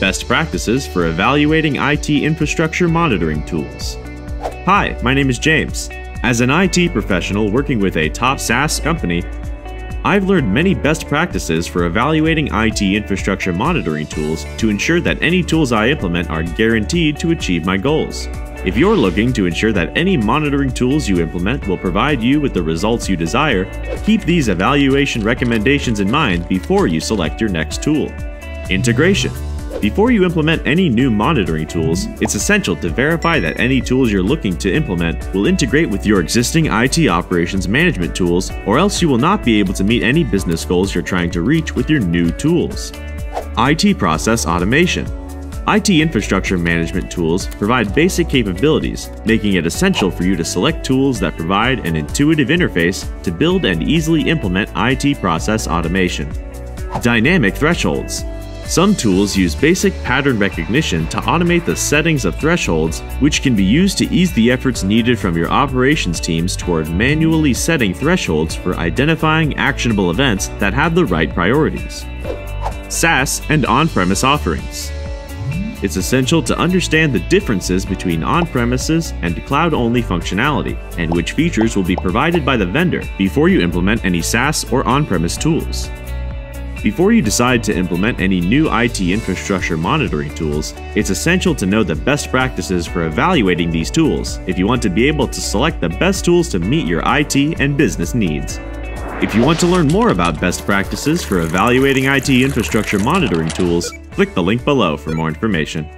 Best Practices for Evaluating IT Infrastructure Monitoring Tools. Hi, my name is James. As an IT professional working with a top SaaS company, I've learned many best practices for evaluating IT infrastructure monitoring tools to ensure that any tools I implement are guaranteed to achieve my goals. If you're looking to ensure that any monitoring tools you implement will provide you with the results you desire, keep these evaluation recommendations in mind before you select your next tool. Integration. Before you implement any new monitoring tools, it's essential to verify that any tools you're looking to implement will integrate with your existing IT operations management tools, or else you will not be able to meet any business goals you're trying to reach with your new tools. IT process automation. IT infrastructure management tools provide basic capabilities, making it essential for you to select tools that provide an intuitive interface to build and easily implement IT process automation. Dynamic thresholds. Some tools use basic pattern recognition to automate the settings of thresholds, which can be used to ease the efforts needed from your operations teams toward manually setting thresholds for identifying actionable events that have the right priorities. SaaS and on premise offerings. It's essential to understand the differences between on premises and cloud only functionality, and which features will be provided by the vendor before you implement any SaaS or on premise tools. Before you decide to implement any new IT infrastructure monitoring tools, it's essential to know the best practices for evaluating these tools if you want to be able to select the best tools to meet your IT and business needs. If you want to learn more about best practices for evaluating IT infrastructure monitoring tools, click the link below for more information.